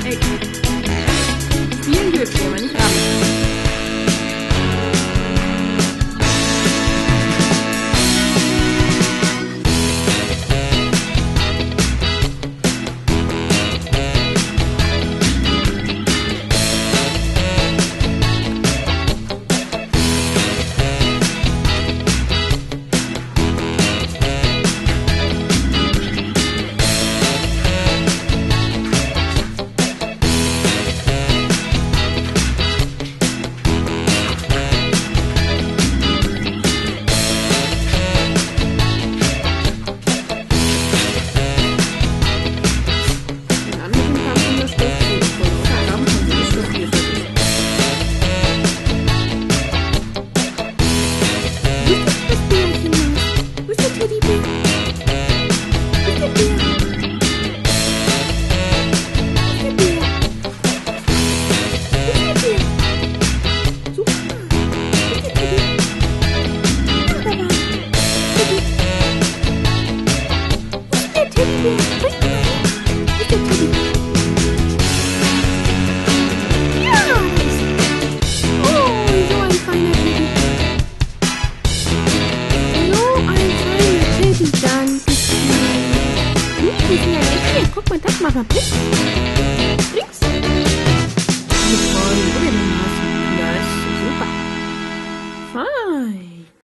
Maß runter. Ey. Spielen dürft ihr, aber nicht rammen. Hier, guck mal, das machen wir bis. Links. Die Freunde, nice. Super. Fein.